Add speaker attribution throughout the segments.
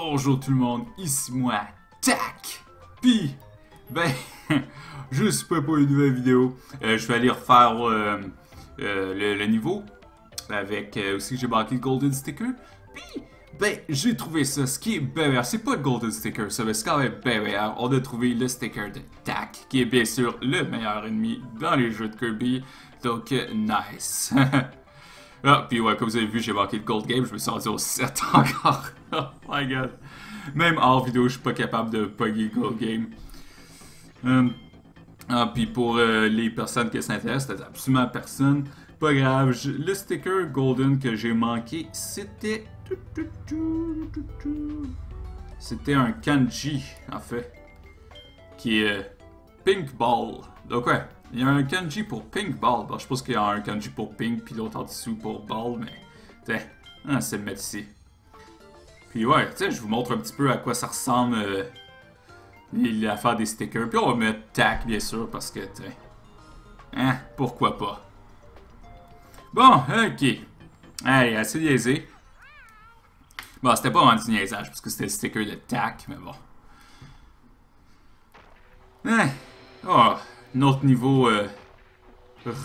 Speaker 1: Bonjour tout le monde, ici moi, Tac! Pis, ben, je suis pas pour une nouvelle vidéo. Euh, je vais aller refaire euh, euh, le, niveau avec aussi j'ai manqué le Golden Sticker. Puis, ben, j'ai trouvé ça, ce qui est bien. C'est pas le Golden Sticker, ça, mais c'est quand même bien. On a trouvé le sticker de Tac, qui est bien sûr le meilleur ennemi dans les jeux de Kirby. Donc, nice. Ah, puis ouais, comme vous avez vu, j'ai manqué le Gold Game, je me suis rendu au 7 encore. oh my god. Même hors vidéo, je suis pas capable de pogger le Gold Game. Um, ah, puis pour euh, les personnes qui s'intéressent, absolument personne. Pas grave, le sticker Golden que j'ai manqué, c'était... C'était un kanji, en fait. Qui est Pink Ball. Donc ouais, il y a un kanji pour pink ball. Bon, je pense qu'il y a un kanji pour pink, puis l'autre en dessous pour ball, mais... Tiens, hein, c'est le mettre ici. Puis ouais, tu je vous montre un petit peu à quoi ça ressemble euh, l'affaire des stickers. Puis on va mettre tac, bien sûr, parce que, tiens... Hein, pourquoi pas. Bon, ok. Allez, assez niaisé. Bon, c'était pas vraiment du niaisage, parce que c'était le sticker de tac, mais bon. Hein. Oh, un autre niveau euh,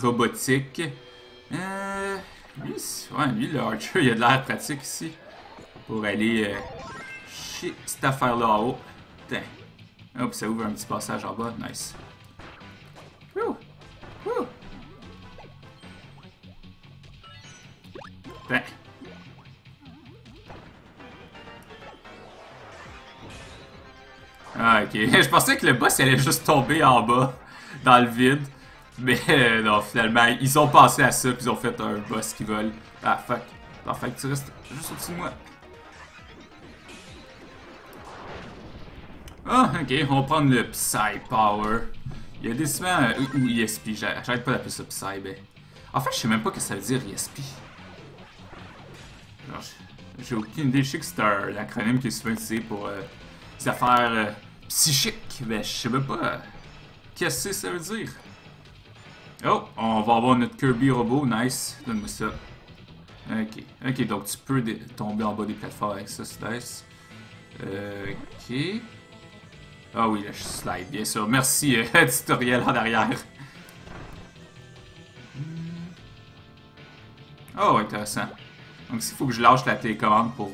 Speaker 1: robotique. Euh, lui, ouais, lui, le Archer, il a de l'air pratique ici. Pour aller euh, cette affaire-là en haut. Putain. Hop, ça ouvre un petit passage en bas. Nice. Wouh! Wouh! Ben. Ah, ok. Je pensais que le boss allait juste tomber en bas dans le vide. Mais euh, non, finalement, ils ont pensé à ça, puis ils ont fait un boss qui vole. Ah, fuck. Non, fait que tu restes juste au-dessus de moi. Ah, ok, on va prendre le Psy Power. Il y a des semaines... Euh, ou ESP, j'arrête pas d'appeler ça Psy, ben... En fait, je sais même pas ce que ça veut dire ESP. J'ai aucune idée, je sais que c'est un acronyme qui est souvent utilisé pour euh, des affaires euh, psychiques, mais je sais même pas... Qu'est-ce que ça veut dire? Oh, on va avoir notre Kirby robot. Nice. Donne-moi ça. Ok. Ok, donc tu peux tomber en bas des plateformes avec ça, c'est nice. Ok. Ah oui, là, je slide, bien sûr. Merci, euh, tutoriel en arrière. Oh, intéressant. Donc, il faut que je lâche la télécommande pour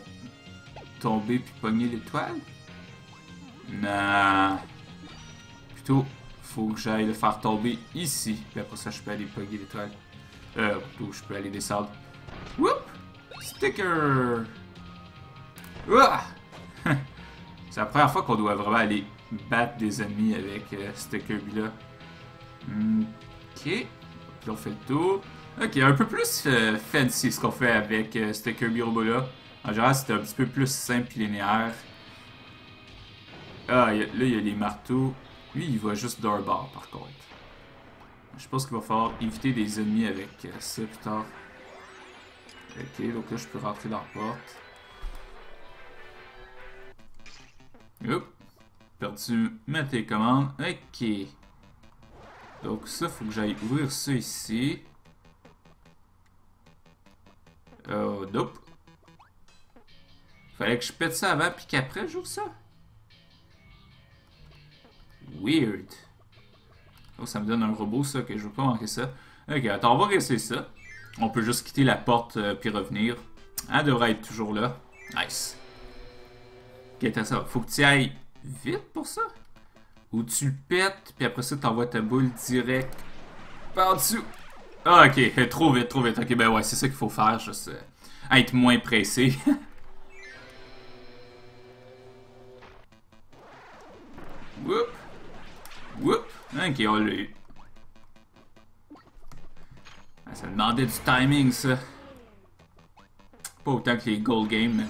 Speaker 1: tomber puis pogner l'étoile? Non. Plutôt faut que j'aille le faire tomber ici. Puis après ça, je peux aller pogger l'étoile. Euh, plutôt, je peux aller descendre. Whoop! Sticker! C'est la première fois qu'on doit vraiment aller battre des ennemis avec euh, sticker là Ok. Puis on fait le tour. Ok, un peu plus euh, fancy ce qu'on fait avec euh, sticker robot là. En général, c'est un petit peu plus simple et linéaire. Ah, là, il y a les marteaux. Lui, il va juste d'un bar, par contre. Je pense qu'il va falloir éviter des ennemis avec euh, ça plus tard. Ok, donc là, je peux rentrer dans la porte. Hop. Perdu ma télécommande. Ok. Donc ça, faut que j'aille ouvrir ça ici. Oh, nope. Fallait que je pète ça avant, puis qu'après, j'ouvre ça. Weird. Oh, ça me donne un robot, ça, que je veux pas manquer ça. Ok, attends, on va rester ça. On peut juste quitter la porte euh, puis revenir. Elle devrait être toujours là. Nice. Ok, attends ça. Faut que tu ailles vite pour ça. Ou tu le pètes, puis après ça, t'envoies ta boule direct par-dessus. Ah, ok. Trop vite, trop vite. Ok, ben ouais, c'est ça qu'il faut faire. Juste euh, être moins pressé. 5 et on l'a eu. Ça demandait du timing, ça. Pas autant que les gold games, mais bon.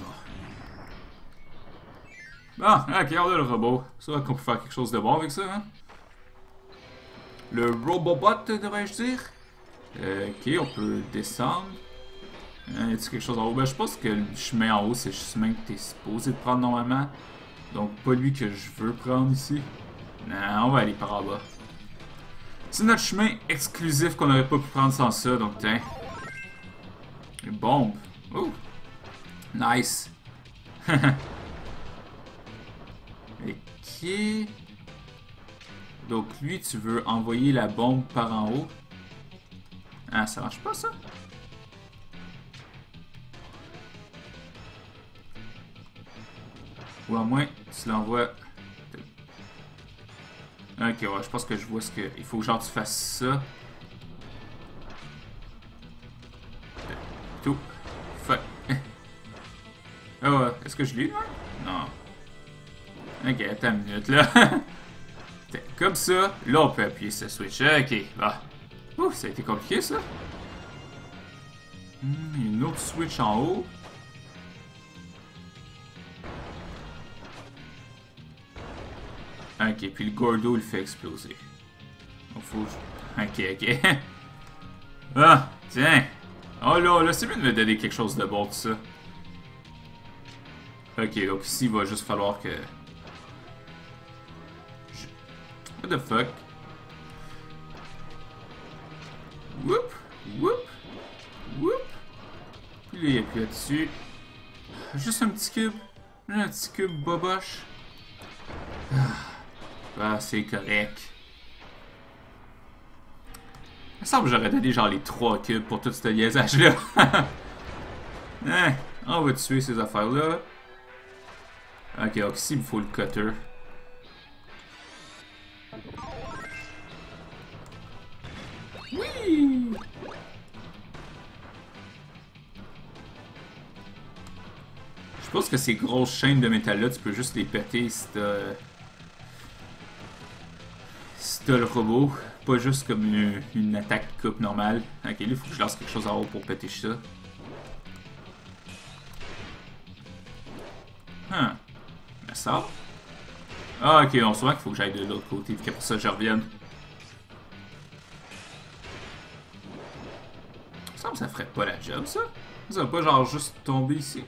Speaker 1: Bon, ok, on a le robot. C'est vrai qu'on peut faire quelque chose de bon avec ça, hein? Le Robobot, devrais-je dire? Euh, ok, on peut descendre. Hein, y a-t-il quelque chose en haut? Ben, je pense que le chemin en haut, c'est le chemin que t'es supposé prendre normalement. Donc, pas lui que je veux prendre ici. Non, on va aller par en bas. C'est notre chemin exclusif qu'on n'aurait pas pu prendre sans ça, donc tiens. Une bombe. Oh! Nice. Ok. Donc lui, tu veux envoyer la bombe par en haut? Ah, ça marche pas ça? Ou à moins, tu l'envoies... Ok, ouais, je pense que je vois ce que... Il faut que genre tu fasses ça. Tout. Fuck. Ah ouais, est-ce que je l'ai, Non. Ok, attends une minute, là. Comme ça, là, on peut appuyer ce switch. Ok, bah. Ouf, ça a été compliqué, ça. Hmm, une autre switch en haut. Ok, puis le Gordo le fait exploser. Il faut... Ok, ok. ah, tiens. Oh là, là, c'est mieux de me donner quelque chose de bon, tout ça. Ok, donc ici, il va juste falloir que... What the fuck? Whoop! Whoop! Whoop! Puis là, il appuie là-dessus. Juste un petit cube. Un petit cube boboche. Ah, c'est correct. Il me semble que j'aurais donné genre les trois cubes pour tout ce liaisage-là. hein, on va tuer ces affaires-là. Ok, donc ici, il me faut le cutter. Oui! Je pense que ces grosses chaînes de métal-là, tu peux juste les péter si t'as... Le robot. Pas juste comme une, attaque coupe normale. Ok, là, il faut que je lance quelque chose en haut pour péter ça. Huh. Mais ça... Ah, ok, on se voit qu'il faut que j'aille de l'autre côté, puis pour ça je revienne. Ça me semble que ça ferait pas la job, ça. Ça va pas genre juste tomber ici.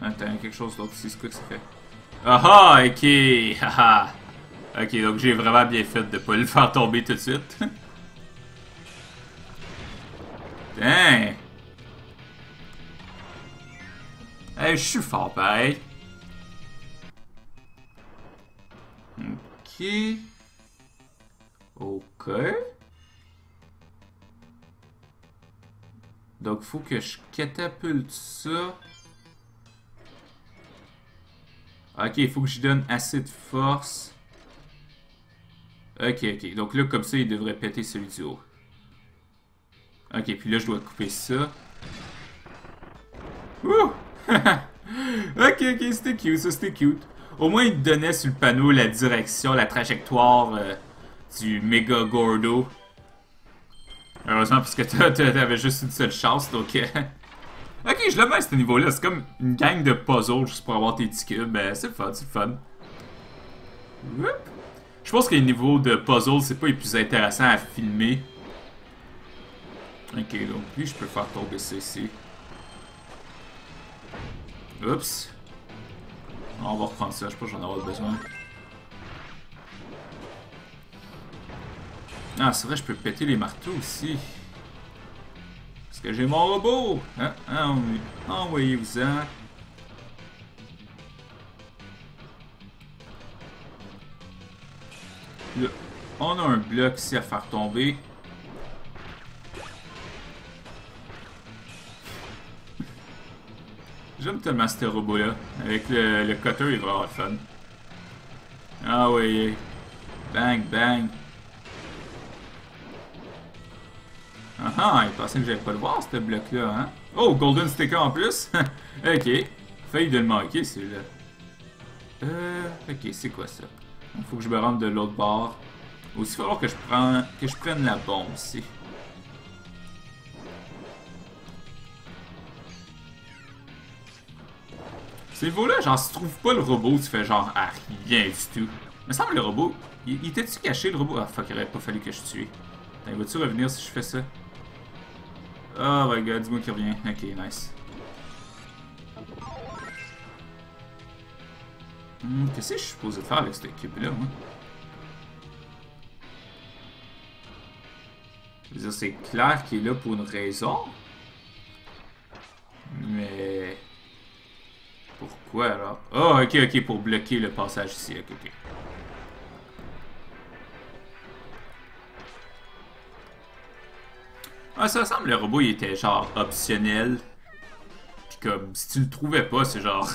Speaker 1: Attends, quelque chose d'autre ici, c'est quoi que ça fait? Ah ah, ok, haha. Ok, donc j'ai vraiment bien fait de pas le faire tomber tout de suite. Hey, je suis fort pareil. Ok. Ok. Donc, faut que je catapulte ça. Ok, il faut que je donne assez de force. Ok, ok. Donc là, comme ça, il devrait péter celui du haut. Ok, puis là, je dois couper ça. Ouh! ok, ok, c'était cute, ça, c'était cute. Au moins, il donnait sur le panneau la direction, la trajectoire euh, du méga Gordo. Heureusement, parce que t'avais juste une seule chance, donc... Euh, ok, je le mets à ce niveau-là. C'est comme une gang de puzzles juste pour avoir tes petits cubes. Ben, c'est fun, c'est fun. Je pense que les niveaux de puzzle, c'est pas les plus intéressants à filmer. Ok, donc lui, je peux faire tomber ça ici. Oups. On va reprendre ça, je pense que j'en aurai besoin. Ah, c'est vrai, je peux péter les marteaux aussi. Parce que j'ai mon robot! Hein? Ah, Envoyez-vous-en. Là, on a un bloc ici à faire tomber. J'aime tellement ce robot-là. Avec le, cutter, il va avoir fun. Ah oui. Bang, bang. Ah ah, il pensait que j'allais pas le voir, ce bloc-là, hein? Oh, Golden Sticker en plus! ok. Failli de le manquer, celui-là. Euh, ok, c'est quoi ça? Il faut que je me rende de l'autre bord. Aussi, il va falloir que je, prenne, que je prenne la bombe ici. Ces niveaux-là, tu trouves pas le robot, tu fais genre, ah, rien du tout. Il me semble le robot, il, était-tu caché le robot? Ah, fuck, il aurait pas fallu que je tue. Il va-tu revenir si je fais ça? Oh my god, dis-moi qu'il revient. Ok, nice. Hmm, Qu'est-ce que je suis supposé faire avec cette équipe-là, moi? Je veux dire, c'est clair qu'il est là pour une raison. Mais... Pourquoi alors? Oh, ok, ok, pour bloquer le passage ici. Ok, ok. Ah, ça semble le robot il était genre optionnel. Comme, si tu le trouvais pas, c'est genre.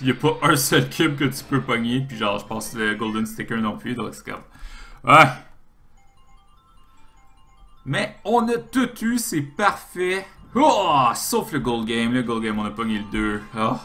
Speaker 1: il y a pas un seul cube que tu peux pogner. Puis genre, je pense le Golden Sticker non plus. Donc c'est comme. Ouais. Mais on a tout eu, c'est parfait. Oh! Sauf le Gold Game. Le Gold Game, on a pogné le 2. Oh.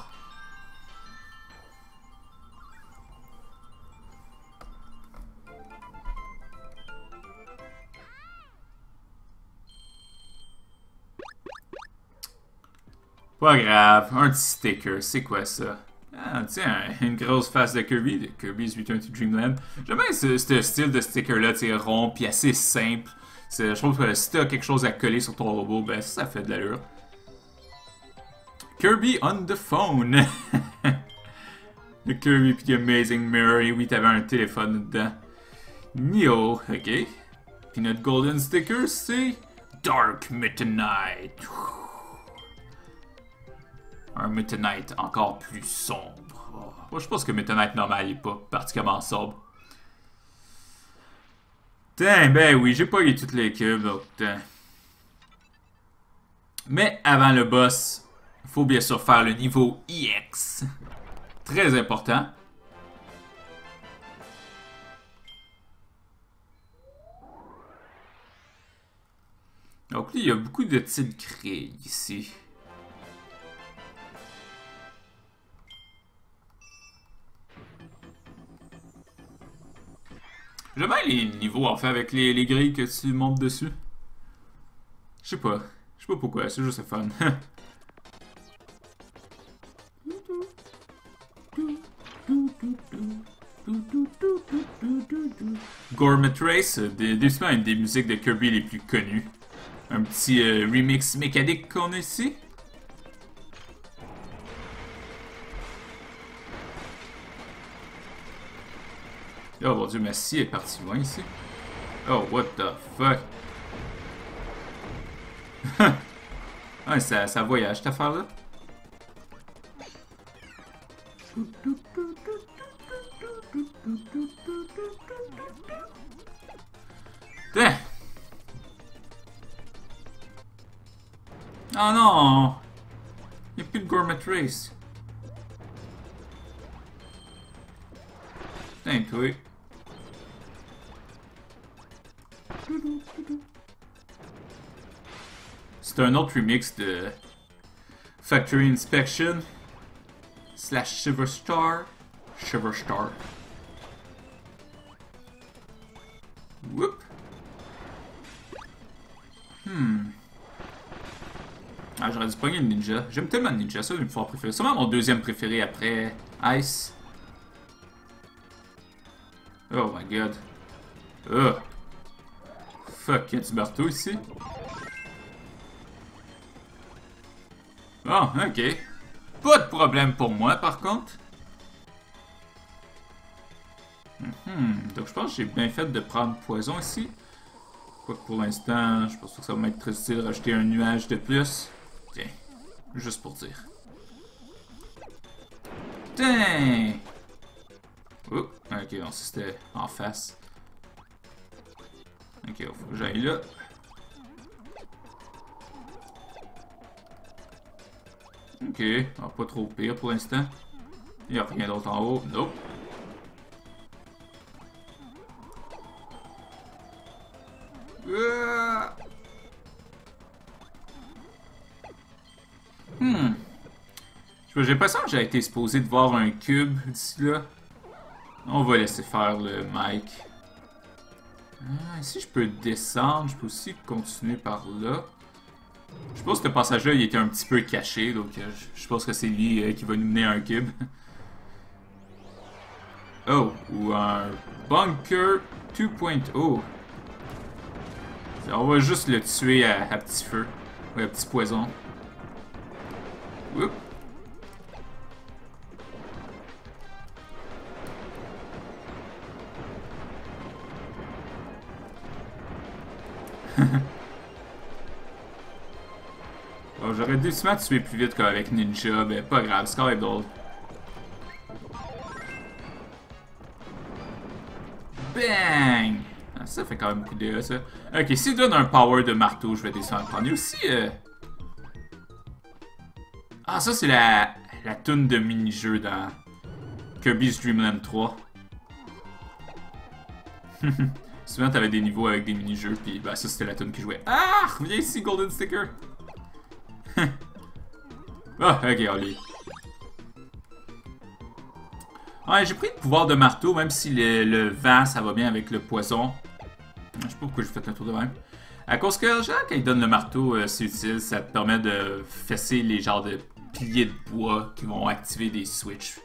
Speaker 1: Pas grave, un petit sticker, c'est quoi ça? Ah, tiens, une grosse face de Kirby, de Kirby's Return to Dreamland. J'aime bien ce, style de sticker-là, tu rond, puis assez simple. Je trouve que si t'as quelque chose à coller sur ton robot, ben ça fait de l'allure. Kirby on the phone! le Kirby puis Amazing Mirror, et oui, t'avais un téléphone dedans. Neo, ok. Puis notre golden sticker, c'est Dark Midnight un Meta encore plus sombre. Moi, je pense que Meta normal n'est pas particulièrement sombre. Tiens, ben oui, j'ai pas eu toutes les cubes, donc... Mais avant le boss, faut bien sûr faire le niveau EX. Très important. Donc là, il y a beaucoup de petites grilles ici. J'aime bien les niveaux en fait avec les, les grilles que tu montes dessus. Je sais pas. Je sais pas pourquoi, c'est juste fun. Gourmet Race, définitivement une des musiques de Kirby les plus connues. Un petit euh, remix mécanique qu'on a ici. Oh mon dieu, ma scie est partie loin ici. Oh, what the fuck? ah, ça, ça voyage cette affaire-là. Oh non! Il n'y a plus de Gourmet Race. Tiens, toi. C'est un autre remix de Factory Inspection slash Shiverstar. Shiverstar. Whoop. Hmm. Ah, j'aurais dû pogner le ninja. J'aime tellement le ninja, ça, c'est une fois préféré. C'est vraiment mon deuxième préféré après Ice. Oh my god. Oh. Fuck, y'a du marteau ici? Bon, ok. Pas de problème pour moi, par contre. -hmm. Donc, je pense que j'ai bien fait de prendre poison ici. Quoique pour l'instant, je pense que ça va m'être très utile de rajouter un nuage de plus. Tiens, juste pour dire. Tiens! Oh, ok, non, c'était en face. Ok, faut que j'aille là. Ok, ah, pas trop pire pour l'instant. Il n'y a rien d'autre en haut. Nope. Ah! Hmm. J'ai l'impression que j'ai été exposé de voir un cube d'ici là. On va laisser faire le mic. Ah, ici, je peux descendre. Je peux aussi continuer par là. Je pense que le passage-là, il était un petit peu caché. Donc, euh, je pense que c'est lui euh, qui va nous mener à un cube. Oh, ou un bunker 2.0. On va juste le tuer à, petit feu. Ou à petit poison. Tu es plus vite qu'avec Ninja, mais pas grave, c'est quand. Bang! Ah, ça fait quand même beaucoup de ça. Ok, s'il donne un power de marteau, je vais descendre prendre. Il aussi... Euh, ah, ça c'est la... La toune de mini-jeu dans... Kirby's Dream Land 3. Souvent, t'avais des niveaux avec des mini-jeux, puis bah ça c'était la toune qui jouait. Ah! Viens ici, Golden Sticker! Ah, ok, allez. Ouais, j'ai pris le pouvoir de marteau, même si le, le, vent, ça va bien avec le poison. Je sais pas pourquoi je fais un tour de même. À cause que, genre, quand il donne le marteau, euh, c'est utile, ça te permet de fesser les genres de piliers de bois qui vont activer des switches.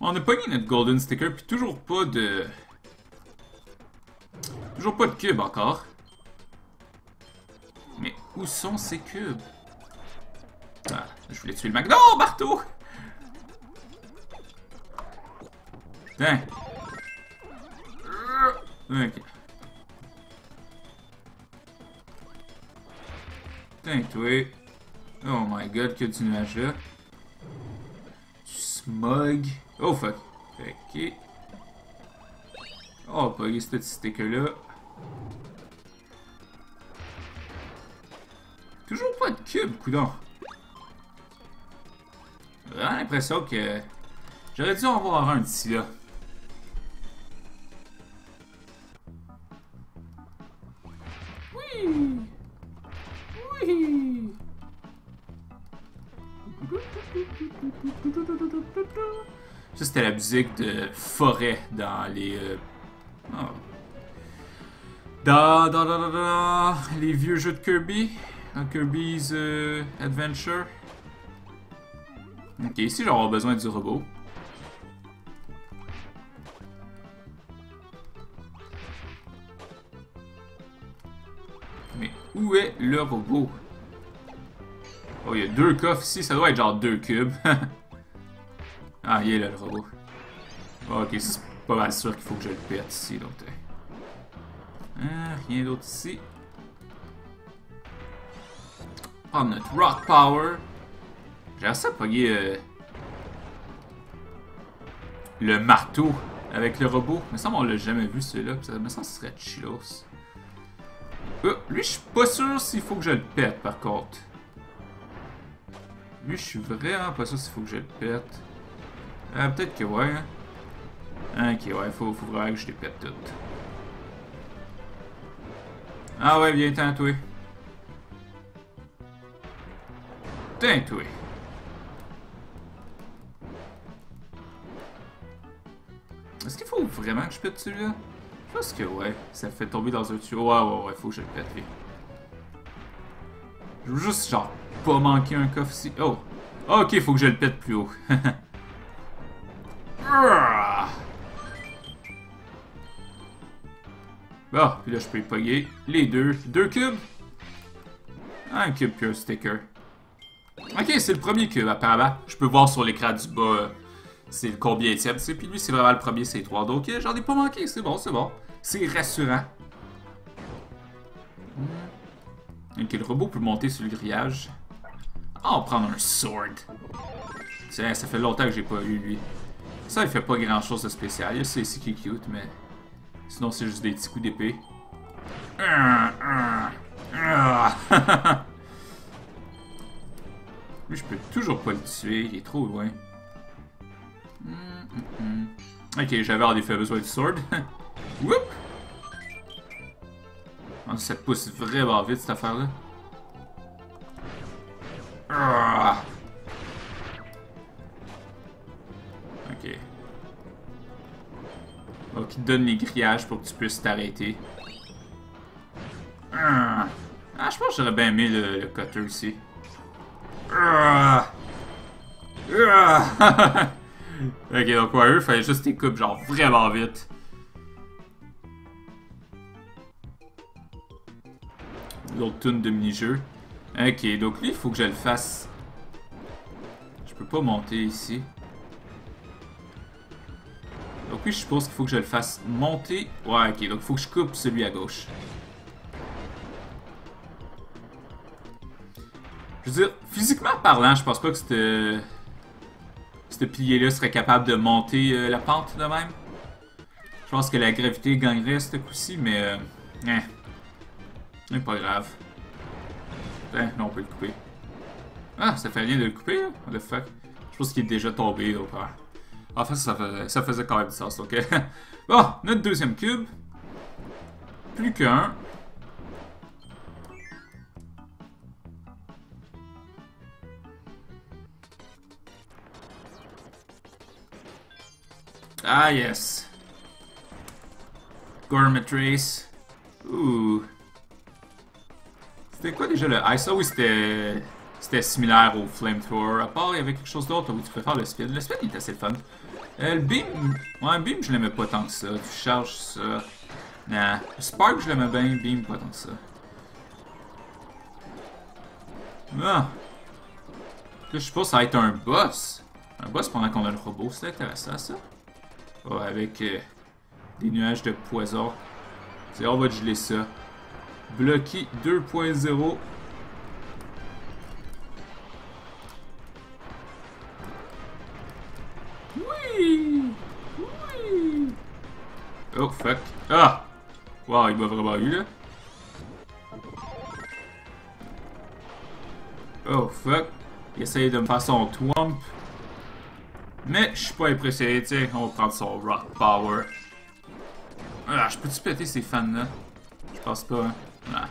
Speaker 1: On a pogné notre golden sticker, puis toujours pas de... Toujours pas de cube encore. Mais où sont ces cubes? Je voulais tuer le mag... Non, marteau! Tiens. Ok. Tiens, toi. Oh my god, que du nuage là. Smog. Oh fuck. Ok. Oh, pas ce sticker là. Toujours pas de cube, coudon. J'ai l'impression que j'aurais dû en avoir un d'ici là. Ça, c'était la musique de forêt dans les... Euh... Oh. Dans, dans, dans, dans, les vieux jeux de Kirby. Kirby's euh, Adventure. Ok, ici, j'aurai besoin du robot. Mais où est le robot? Oh, il y a deux coffres ici. Ça doit être genre deux cubes. ah, il est là, le robot. ok, c'est pas mal sûr qu'il faut que je le pète ici. Donc, ah, rien d'autre ici. Prendre notre Rock Power. J'ai assez pogner euh, le marteau avec le robot. Mais ça, on l'a jamais vu celui-là. Ça semble que ce serait chillos. Euh, lui, je suis pas sûr s'il faut que je le pète par contre. Lui, je suis vraiment pas sûr s'il faut que je le pète. Euh, peut-être que ouais. Hein. Ok, ouais, faut, faut vraiment que je les pète toutes. Ah ouais, viens t'en toi. Est-ce qu'il faut vraiment que je pète celui-là? Je pense que ouais, ça fait tomber dans un tuyau. Ouais, ouais, ouais, faut que je le pète, lui. Je veux juste, genre, pas manquer un coffre ici. Oh! Ok, faut que je le pète plus haut. Bon, puis là, je peux y pogner les deux. Deux cubes. Un cube puis un sticker. Ok, c'est le premier cube, apparemment. Je peux voir sur l'écran du bas euh, c'est le combien tième. Puis lui, c'est vraiment le premier, c'est 3. Donc, j'en ai pas manqué. C'est bon, c'est bon. C'est rassurant. Ok, le robot peut monter sur le grillage. Ah, va prendre un sword. ça fait longtemps que j'ai pas eu lui. Ça, il fait pas grand chose de spécial. Il ça ici qui est cute, mais... Sinon, c'est juste des petits coups d'épée. Lui, je peux toujours pas le tuer. Il est trop loin. Ok, j'avais en effet besoin de sword. Whoop! Oh, ça pousse vraiment vite cette affaire-là. Ah. Ok. Donc, il donne les grillages pour que tu puisses t'arrêter. Ah. ah, je pense que j'aurais bien aimé le, cutter ici. Ah. ok, donc ouais, eux, fallait juste tes coupes genre vraiment vite. L'autre tune de mini-jeu. Ok, donc lui, il faut que je le fasse. Je peux pas monter ici. Donc lui, je suppose qu'il faut que je le fasse monter. Ouais, ok, donc il faut que je coupe celui à gauche. Je veux dire, physiquement parlant, je pense pas que c'était ce pilier-là serait capable de monter euh, la pente de même? Je pense que la gravité gagnerait ce coup-ci, mais... Euh, eh. C'est pas grave. Ben, non, on peut le couper. Ah, ça fait rien de le couper, là? What the fuck? Je pense qu'il est déjà tombé, donc... En fait, ça faisait, ça faisait quand même du sens, ok? bon, notre deuxième cube. Plus qu'un. Ah, yes. Gourmet Race. Ouh. C'était quoi déjà le ice? Ah oui, c'était... Similaire au Flamethrower. À part, il y avait quelque chose d'autre où tu préfères le spin. Le spin, il est assez fun. Euh, le beam... Ouais, le beam, je l'aimais pas tant que ça. Tu charges ça. Nah. Le spark, je l'aimais bien. Beam, pas tant que ça. Ah. Je que ça va être un boss. Un boss pendant qu'on a le robot. C'est intéressant, ça. Ouais, avec euh, des nuages de poison. On va geler ça. Blocky 2.0. Oui! Oui! Oh, fuck. Ah! Wow, il m'a vraiment eu, là. Oh, fuck. Il essaye de me faire son twomp. Mais je suis pas impressionné, tiens, on va prendre son Rock Power. Ah, je peux-tu péter ces fans-là? Je pense pas. Hein?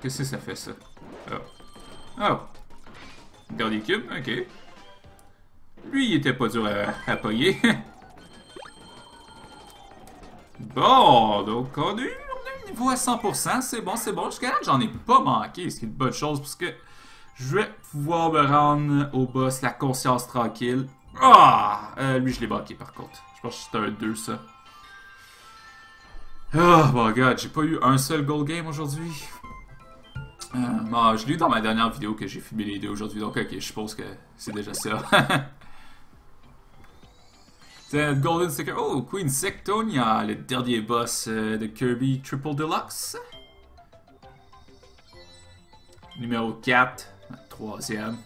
Speaker 1: Qu'est-ce que ça fait, ça? Oh. Oh! Dernier cube, ok. Lui, il était pas dur à, à bon, donc on a eu le niveau à 100%. C'est bon, c'est bon. Jusqu'à là, j'en ai pas manqué, ce qui est une bonne chose, parce que je vais pouvoir me rendre au boss la conscience tranquille. Ah! Euh, lui, je l'ai manqué, par contre. Je pense que c'était un 2, ça. Oh my god, j'ai pas eu un seul gold game aujourd'hui. Euh, bon, je l'ai eu dans ma dernière vidéo que j'ai filmé les deux aujourd'hui, donc ok, je suppose que c'est déjà ça. c'est Golden Sticker. Oh, Queen Sectonia, le dernier boss euh, de Kirby Triple Deluxe. Numéro 4, troisième.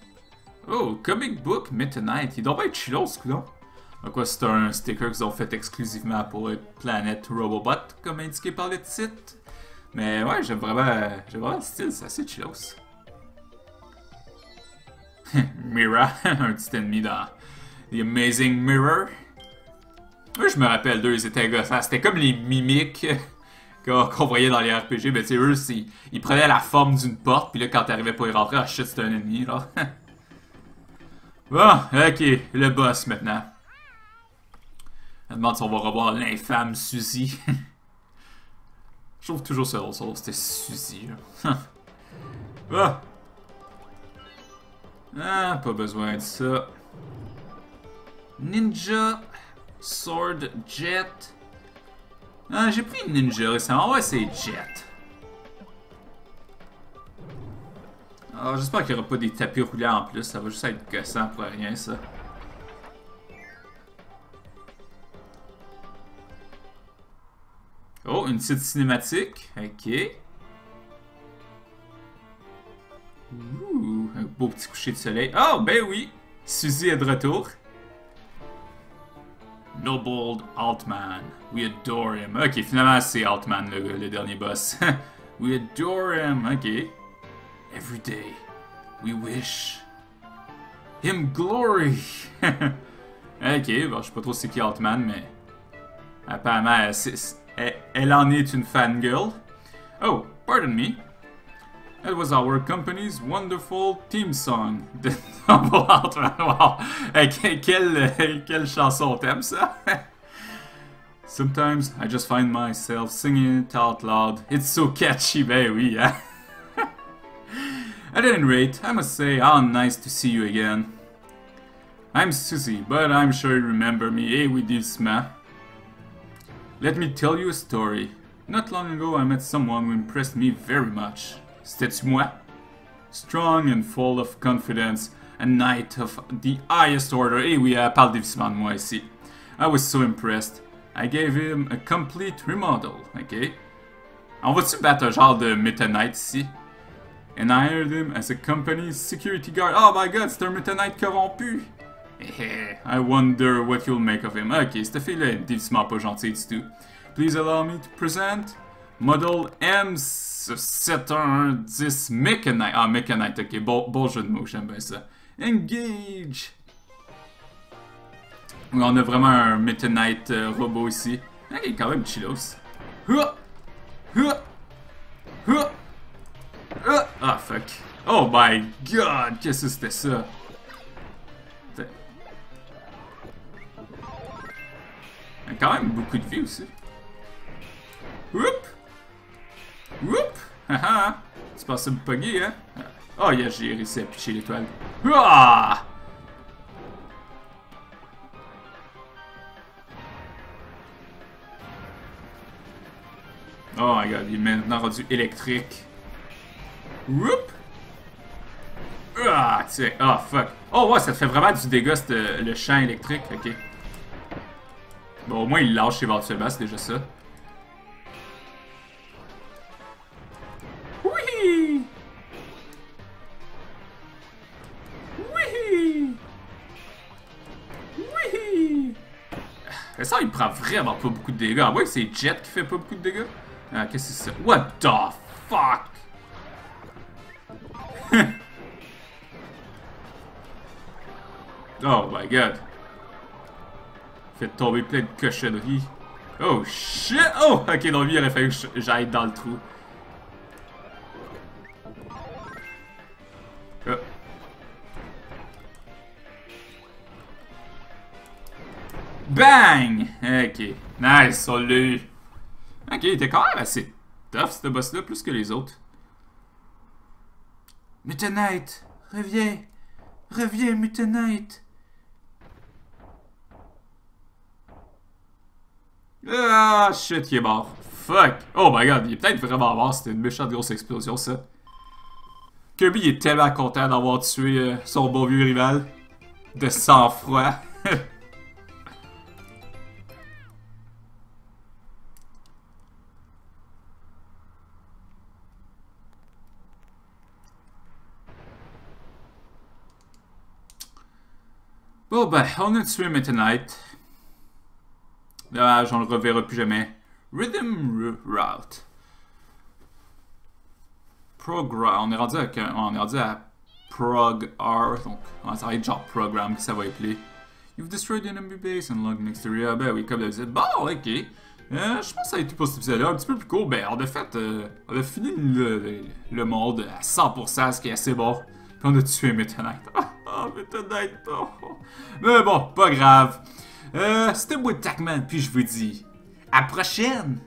Speaker 1: Oh, Comic Book Midnight. Il doit pas être chilo ce coup-là. quoi, c'est un sticker qu'ils ont fait exclusivement pour Planet Robobot, comme indiqué par le titre. Mais ouais, j'aime vraiment, j'aime vraiment le style, c'est assez chillos. Mira, un petit ennemi dans The Amazing Mirror. Moi, je me rappelle d'eux, ils étaient gossants. C'était comme les mimiques qu'on voyait dans les RPG. Tu sais, eux, ils prenaient la forme d'une porte, puis là, quand t'arrivais pour y rentrer, ah shit, c'était un ennemi, là. bon, ok, le boss maintenant. Me demande si on va revoir l'infâme Suzy. Je trouve toujours ça drôle, c'était Suzy. ah. ah, pas besoin de ça. Ninja Sword Jet. Ah, j'ai pris une Ninja récemment. Ouais, c'est Jet. Alors, ah, j'espère qu'il n'y aura pas des tapis roulants en plus. Ça va juste être gossant pour rien, ça. Oh, une petite cinématique. Ok. Ouh, un beau petit coucher de soleil. Oh, ben oui! Suzy est de retour. Noble Altman. We adore him. Ok, finalement, c'est Altman, le, dernier boss. we adore him. Ok. Every day, we wish him glory. ok, bon, je sais pas trop c'est qui Altman, mais apparemment, c'est Elle en est une fangirl. Oh, pardon me. That was our company's wonderful theme song. The Noble Outman. Wow. quelle, quelle chanson t'aimes ça? Sometimes I just find myself singing it out loud. It's so catchy, ben oui, hein? At any rate, I must say how nice to see you again. I'm Susie, but I'm sure you remember me. eh, we did sma. Let me tell you a story. Not long ago I met someone who impressed me very much. C'était moi? Strong and full of confidence, a knight of the highest order. Et oui, elle parle difficilement de moi ici. I was so impressed. I gave him a complete remodel, ok? On va-tu battre un genre de Meta Knight ici? And I hired him as a company's security guard. Oh my god, c'est un Meta Knight corrompu! I wonder what you'll make of him. Ok, cette fille-là est définitivement pas gentille du tout. Please allow me to present Model M710 Mechanite. Ah, Mechanite, ok, bon, bon jeu de mots, j'aime bien ça. Engage! On a vraiment un Mechanite euh, robot ici. Ok, il est quand même chillos. Huh! Ah, fuck. Oh my god, qu'est-ce que c'était ça? Il a quand même beaucoup de vie aussi. Whoop! Whoop! Haha! Tu penses me pogner, hein? Oh, yeah, j'ai réussi à picher l'étoile. Ah! Oh my god, il est maintenant rendu électrique. Whoop! Ah, tu sais, oh fuck. Oh ouais, ça te fait vraiment du dégât, le champ électrique, ok. Bon, au moins il lâche éventuellement, c'est déjà ça. Ça, il prend vraiment pas beaucoup de dégâts. Moins que c'est Jet qui fait pas beaucoup de dégâts. Ah, qu'est-ce que c'est ça? What the fuck? oh my god. Fait tomber plein de cochonneries. Oh shit! Oh! Ok, donc lui, il aurait fallu que j'aille dans le trou. Bang! Ok. Nice, on. Ok, il était quand même assez tough, ce boss-là, plus que les autres. Mutanite! Reviens! Reviens, Mutanite! Ah, shit, il est mort. Fuck! Oh my god, il est peut-être vraiment mort, c'était une méchante grosse explosion, ça. Kirby est tellement content d'avoir tué euh, son bon vieux rival. De sang-froid. Bon ben, on a tué Metanite. Dommage, on le reverra plus jamais. Rhythm Route. Program. On est rendu, un- on est rendu à Prog R. Donc, ça va être genre Program que ça va appeler. You've destroyed the enemy base and logged next area. Ben oui, comme d'habitude. Bon, ok. Euh, je pense que ça a été pour cet épisode-là. Un petit peu plus court. Ben, on a fait. euh, on a fini le, le, le monde à 100%, ce qui est assez bon. Puis on a tué Metanite. Ah, oh, Metanite. Oh. Mais bon, pas grave. Euh, C'était moi, Tackman, puis je vous dis à prochaine!